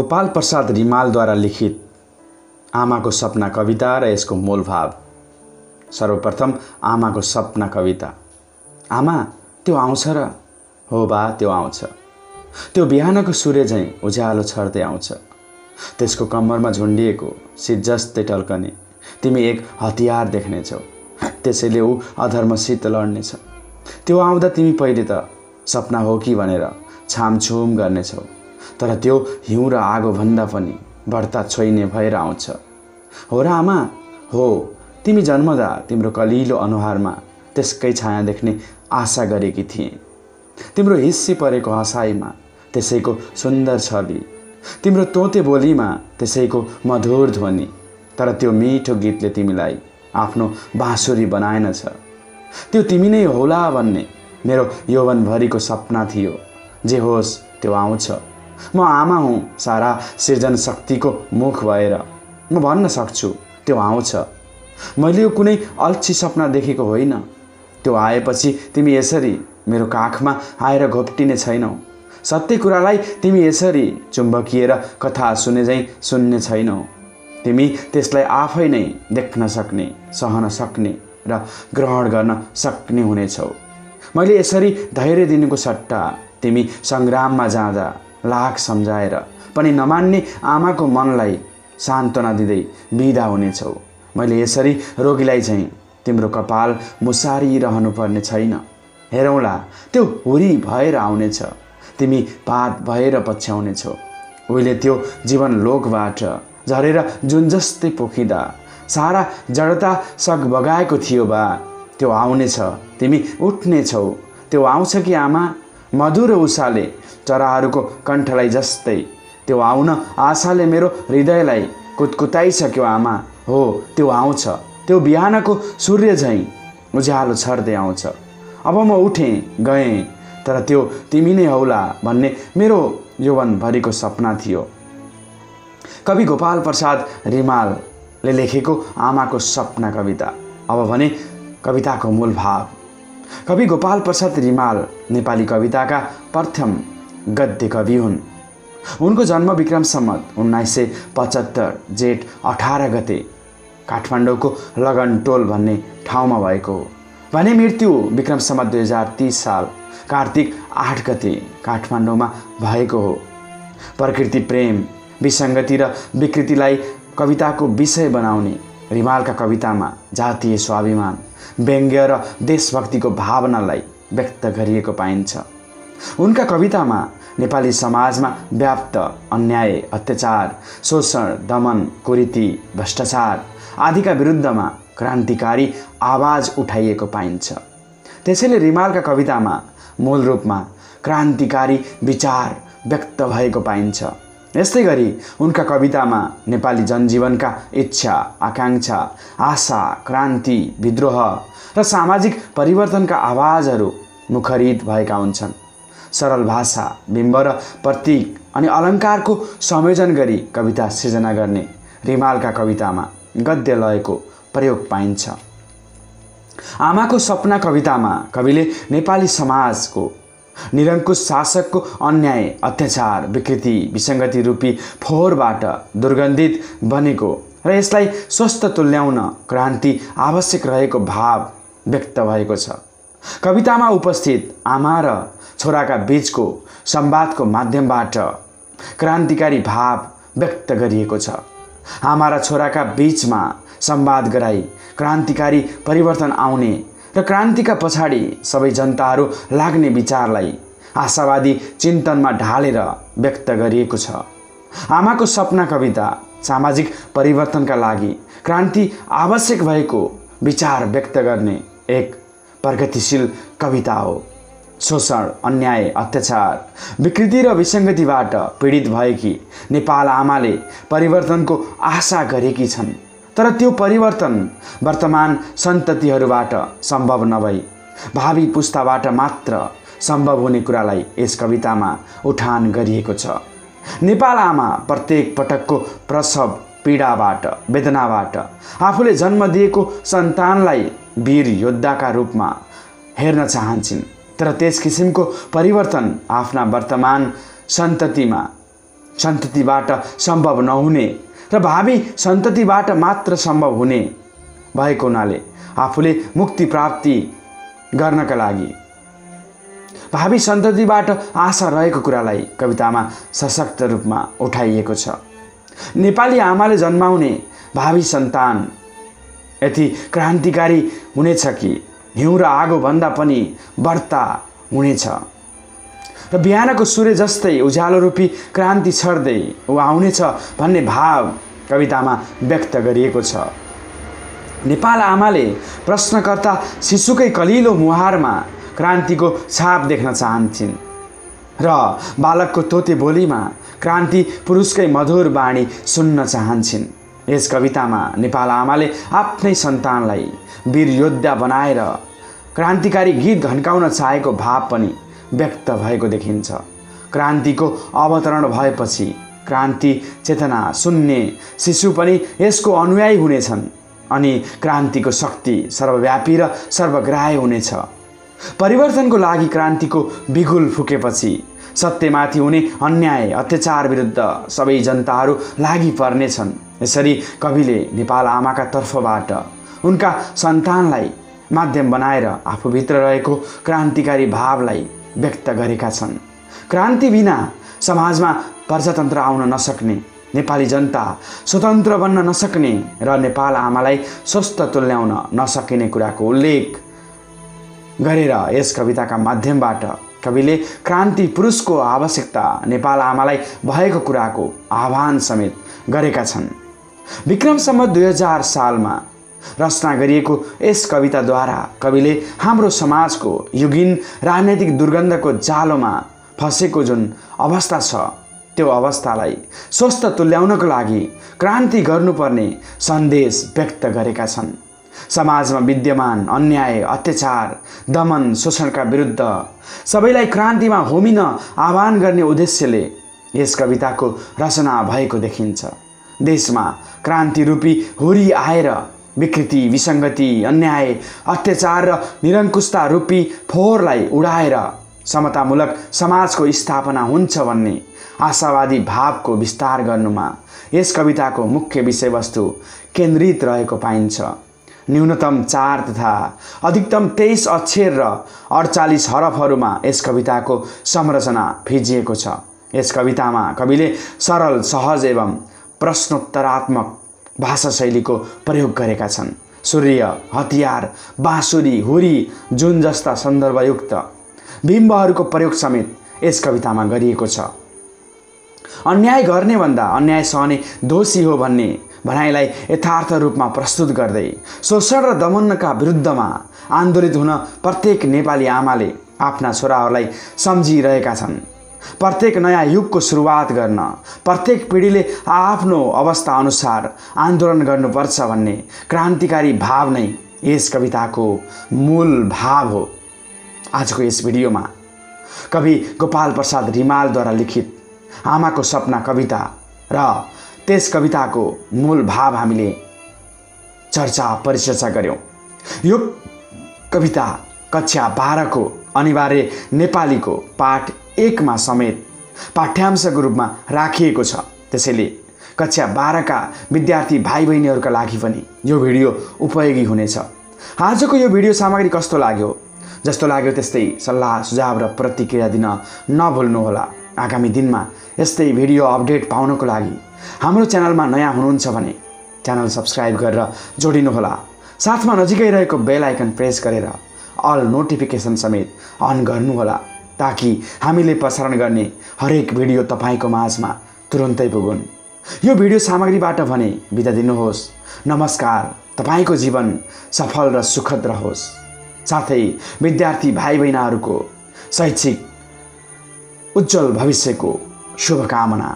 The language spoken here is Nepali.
गोपाल प्रसाद रिमालद्वारा लिखित आमाको सपना कविता र यसको मूलभाव। सर्वप्रथम आमाको सपना कविता। आमा त्यो आउँछ र? हो बा त्यो आउँछ। त्यो बिहानको सूर्य झैँ उज्यालो छर्दै आउँछ। त्यसको कम्मरमा झुन्डिएको सिट जस्तै टल्कने। तिमी एक हतियार देख्नेछौ। त्यसैले ऊ अधर्मसित लड्नेछ। त्यो आउँदा तिमी पहिले त सपना हो कि भनेर छामछुम गर्नेछौ। तर त्यो हिउँ र आगोभन्दा पनि बढ्ता छोइने भएर आउँछ। हो र आमा? हो। तिमी जन्मदा तिम्रो कलिलो अनुहारमा त्यसकै छाया देख्ने आशा गरेकी थिएँ। तिम्रो हिस्सी परेको हँसाइमा त्यसैको सुन्दर छवि तिम्रो तोते बोलीमा त्यसैको मधुर ध्वनि तर त्यो मिठो गीतले तिमीलाई आफ्नो बाँसुरी बनाएनछ। त्यो तिमी नै होला भन्ने मेरो यौवनभरिको सपना थियो। जे होस् त्यो आउँछ। म आमा हुँ सारा सृजन शक्तिको मुख भएर। म भन्न सक्छु त्यो आउँछ। मैले यो कुनै अल्छी सपना देखेको होइन। त्यो आएपछि तिमी यसरी मेरो काखमा आएर घोप्टिने छैनौ। सत्य कुरालाई तिमी यसरी चुम्बकिएर कथा सुने झैँ सुन्ने छैनौ। तिमी त्यसलाई आफै नै देख्न सक्ने सहन सक्ने र ग्रहण गर्न सक्ने हुनेछौ। मैले यसरी धैर्य दिनुको सट्टा तिमी सङ्ग्राममा जाँदा लाख सम्झाएर पनि नमान्ने आमाको मनलाई सान्त्वना दिँदै बिदा हुनेछौ। मैले यसरी रोगीलाई चाहिँ तिम्रो कपाल मुसारिरहनु पर्ने छैन। हेरौँला त्यो हुरी भएर आउनेछ। तिमी पात भएर पछ्याउनेछौ। उहिले त्यो जीवन लोकबाट झरेर जुन जस्तै पोखिँदा सारा जडता सग बगाएको थियो बा। त्यो आउनेछ तिमी उठ्नेछौ। त्यो आउँछ कि आमा? मधुर उषाले चराहरूको कण्ठलाई जस्तै। त्यो आउन आशाले मेरो हृदयलाई कुतकुताइसक्यो आमा। हो त्यो आउँछ। त्यो बिहानको सूर्य झैँ उज्यालो छर्दै आउँछ। अब म उठेँ गएँ तर त्यो तिमी नै हौला भन्ने मेरो यौवनभरिको सपना थियो। कवि गोपाल प्रसाद रिमालले लेखेको आमाको सपना कविता। अब भने कविताको मूल भाव कवि गोपाल प्रसाद रिमाल नेपाली कविताका प्रथम गद्य कवि हुन्। उनको जन्म विक्रम सम्मत उन्नाइस सय पचहत्तर जेठ अठार गते काठमाडौँको लगन टोल भन्ने ठाउँमा भएको हो। भने मृत्यु विक्रम सम्मत दुई हजार तिस साल कार्तिक आठ गते काठमाडौँमा भएको हो। प्रकृति प्रेम विसङ्गति र विकृतिलाई कविताको विषय बनाउने रिमालका कवितामा जातीय स्वाभिमान व्यङ्ग्य र देशभक्तिको भावनालाई व्यक्त गरिएको पाइन्छ। उनका कवितामा नेपाली समाजमा व्याप्त अन्याय अत्याचार शोषण दमन कुरीति भ्रष्टाचार आदिका विरुद्धमा क्रान्तिकारी आवाज उठाइएको पाइन्छ। त्यसैले रिमालका कवितामा मूल रूपमा क्रान्तिकारी विचार व्यक्त भएको पाइन्छ। यस्तै गरी उनका कवितामा नेपाली जनजीवनका इच्छा आकाङ्क्षा आशा क्रान्ति विद्रोह र सामाजिक परिवर्तनका आवाजहरू मुखरित भएका हुन्छन्। सरल भाषा बिम्ब र प्रतीक अनि अलङ्कारको संयोजन गरी कविता सृजना गर्ने रिमालका कवितामा गद्य लयको प्रयोग पाइन्छ। आमाको सपना कवितामा कविले नेपाली समाजको निरङ्कुश शासकको अन्याय अत्याचार विकृति विसङ्गति रूपी फोहोरबाट दुर्गन्धित बनेको र यसलाई स्वस्थ तुल्याउन क्रान्ति आवश्यक रहेको भाव व्यक्त भएको छ। कवितामा उपस्थित आमा र छोराका बिचको संवादको माध्यमबाट क्रान्तिकारी भाव व्यक्त गरिएको छ। आमा र छोराका बिचमा संवाद गराई क्रान्तिकारी परिवर्तन आउने र क्रान्तिका पछाडि सबै जनताहरू लाग्ने विचारलाई आशावादी चिन्तनमा ढालेर व्यक्त गरिएको छ। आमाको सपना कविता सामाजिक परिवर्तनका लागि क्रान्ति आवश्यक भएको विचार व्यक्त गर्ने एक प्रगतिशील कविता हो। शोषण अन्याय अत्याचार विकृति र विसङ्गतिबाट पीडित भएकी नेपाल आमाले परिवर्तनको आशा गरेकी छन्। तर त्यो परिवर्तन वर्तमान सन्ततिहरूबाट सम्भव नभई भावी पुस्ताबाट मात्र सम्भव हुने कुरालाई यस कवितामा उठान गरिएको छ। नेपाल आमा प्रत्येक पटकको प्रसव पीडाबाट वेदनाबाट आफूले जन्म दिएको सन्तानलाई वीर योद्धाका रूपमा हेर्न चाहन्छन्। तर त्यस किसिमको परिवर्तन आफ्ना वर्तमान सन्ततिमा सन्ततिबाट सम्भव नहुने र भावी सन्ततिबाट मात्र सम्भव हुने भएको हुनाले आफूले मुक्ति प्राप्ति गर्नका लागि भावी सन्ततिबाट आशा रहेको कुरालाई कवितामा सशक्त रूपमा उठाइएको छ। नेपाली आमाले जन्माउने भावी सन्तान यति क्रान्तिकारी हुनेछ कि हिउँ र आगोभन्दा पनि बढ्ता हुनेछ। र बिहानको सूर्य जस्तै उज्यालो रूपी क्रान्ति छर्दै ऊ आउनेछ भन्ने भाव कवितामा व्यक्त गरिएको छ। नेपाल आमाले प्रश्नकर्ता शिशुकै कलिलो मुहारमा क्रान्तिको छाप देख्न चाहन्छन् र बालकको तोते बोलीमा क्रान्ति पुरुषकै मधुर बाणी सुन्न चाहन्छन्। यस कवितामा नेपाल आमाले आफ्नै सन्तानलाई वीर योद्धा बनाएर क्रान्तिकारी गीत घन्काउन चाहेको भाव पनि व्यक्त भएको देखिन्छ। क्रान्तिको अवतरण भएपछि क्रान्ति चेतना सुन्ने शिशु पनि यसको अनुयायी हुनेछन् अनि क्रान्तिको शक्ति सर्वव्यापी र सर्वग्राह्य हुनेछ। परिवर्तनको लागि क्रान्तिको बिगुल फुकेपछि सत्यमाथि हुने अन्याय अत्याचार विरुद्ध सबै जनताहरू लागि पर्नेछन्। यसरी कविले नेपाल आमाका तर्फबाट उनका सन्तानलाई माध्यम बनाएर आफूभित्र रहेको क्रान्तिकारी भावलाई व्यक्त गरेका छन्। क्रान्ति बिना समाजमा प्रजातन्त्र आउन नसक्ने नेपाली जनता स्वतन्त्र बन्न नसक्ने र नेपाल आमालाई स्वस्थ तुल्याउन नसकिने कुराको उल्लेख गरेर यस कविताका माध्यमबाट कविले क्रान्ति पुरुषको आवश्यकता नेपाल आमालाई भएको कुराको आह्वान समेत गरेका छन्। विक्रमसम्म दुई हजार सालमा रचना गरिएको यस कविताद्वारा कविले हाम्रो समाजको युगिन राजनैतिक दुर्गन्धको जालोमा फँसेको जुन अवस्था छ त्यो अवस्थालाई स्वस्थ तुल्याउनको लागि क्रान्ति गर्नुपर्ने सन्देश व्यक्त गरेका छन्। समाजमा विद्यमान अन्याय अत्याचार दमन शोषणका विरुद्ध सबैलाई क्रान्तिमा होमिन आह्वान गर्ने उद्देश्यले यस कविताको रचना भएको देखिन्छ। देशमा क्रान्ति रूपी हुरी आएर विकृति विसङ्गति अन्याय अत्याचार र निरङ्कुशता रूपी फोहोरलाई उडाएर समतामूलक समाजको स्थापना हुन्छ भन्ने आशावादी भावको विस्तार गर्नुमा यस कविताको मुख्य विषयवस्तु केन्द्रित रहेको पाइन्छ। न्यूनतम चार तथा अधिकतम तेइस अक्षर र अडचालिस हरफहरूमा यस कविताको संरचना फिजिएको छ। यस कवितामा कविले सरल सहज एवं प्रश्नोत्तरात्मक भाषा शैलीको प्रयोग गरेका छन्। सूर्य हतियार बाँसुरी हुरी जुन जस्ता सन्दर्भयुक्त बिम्बहरूको प्रयोग समेत यस कवितामा गरिएको छ। अन्याय गर्ने भन्दा अन्याय सहने दोषी हो भन्ने भनाइलाई यथार्थ रूपमा प्रस्तुत गर्दै शोषण र दमनका विरुद्धमा आन्दोलित हुन प्रत्येक नेपाली आमाले आफ्ना छोराहरूलाई सम्झिरहेका छन्। प्रत्येक नयाँ युगको सुरुवात गर्न प्रत्येक पिँढीले आफ्नो अवस्था अनुसार आन्दोलन गर्नुपर्छ भन्ने क्रान्तिकारी भाव नै यस कविताको मूल भाव हो। आजको यस भिडियोमा कवि गोपाल प्रसाद रिमालद्वारा लिखित आमाको सपना कविता र त्यस कविताको मूल भाव हामीले चर्चा परिचर्चा गऱ्यौँ यो कविता कक्षा बाह्रको अनिवार्य नेपालीको पाठ एकमा समेत पाठ्याङ्शको रूपमा राखिएको छ। त्यसैले कक्षा बाह्रका विद्यार्थी भाइ बहिनीहरूका लागि पनि यो भिडियो उपयोगी हुनेछ। आजको यो भिडियो सामग्री कस्तो लाग्यो? जस्तो लाग्यो त्यस्तै सल्लाह सुझाव र प्रतिक्रिया दिन नभुल्नुहोला। आगामी दिनमा यस्तै भिडियो अपडेट पाउनको लागि हाम्रो च्यानलमा नयाँ हुनुहुन्छ भने च्यानल सब्सक्राइब गरेर जोडिनुहोला। साथमा नजिकै रहेको बेल आइकन प्रेस गरेर अल नोटिफिकेसन समेत अन गर्नुहोला। ताकि हामीले प्रसारण गर्ने हरेक भिडियो तपाईँको माझमा तुरन्तै पुगुन्। यो भिडियो सामग्रीबाट भने बिदा दिनुहोस्। नमस्कार। तपाईँको जीवन सफल र सुखद रहोस्। साथै विद्यार्थी भाइ बहिनीहरूको शैक्षिक उज्जवल भविष्यको शुभकामना।